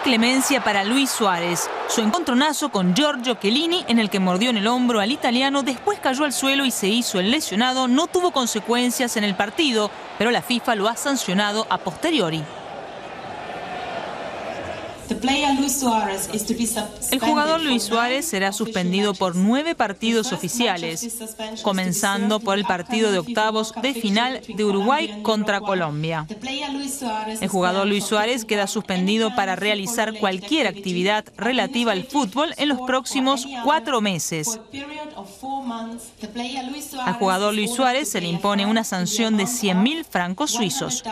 clemencia para Luis Suárez. Su encontronazo con Giorgio Chiellini, en el que mordió en el hombro al italiano, después cayó al suelo y se hizo el lesionado, no tuvo consecuencias en el partido, pero la FIFA lo ha sancionado a posteriori. El jugador Luis Suárez será suspendido por nueve partidos oficiales, comenzando por el partido de octavos de final de Uruguay contra Colombia. El jugador Luis Suárez queda suspendido para realizar cualquier actividad relativa al fútbol en los próximos cuatro meses. Al jugador Luis Suárez se le impone una sanción de 100.000 francos suizos.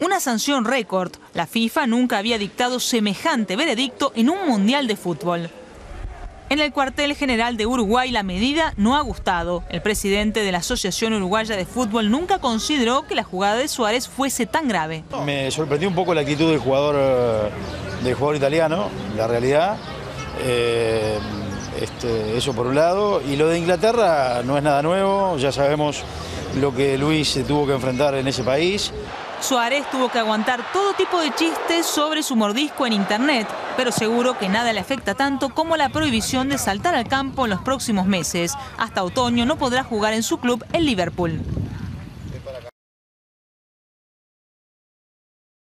Una sanción récord. La FIFA nunca había dictado semejante veredicto en un mundial de fútbol. En el cuartel general de Uruguay la medida no ha gustado. El presidente de la Asociación Uruguaya de Fútbol nunca consideró que la jugada de Suárez fuese tan grave. Me sorprendió un poco la actitud del jugador, eh, del jugador italiano, la realidad. Eh, este, eso por un lado. Y lo de Inglaterra no es nada nuevo, ya sabemos lo que Luis tuvo que enfrentar en ese país. Suárez tuvo que aguantar todo tipo de chistes sobre su mordisco en internet, pero seguro que nada le afecta tanto como la prohibición de saltar al campo en los próximos meses. Hasta otoño no podrá jugar en su club, el Liverpool.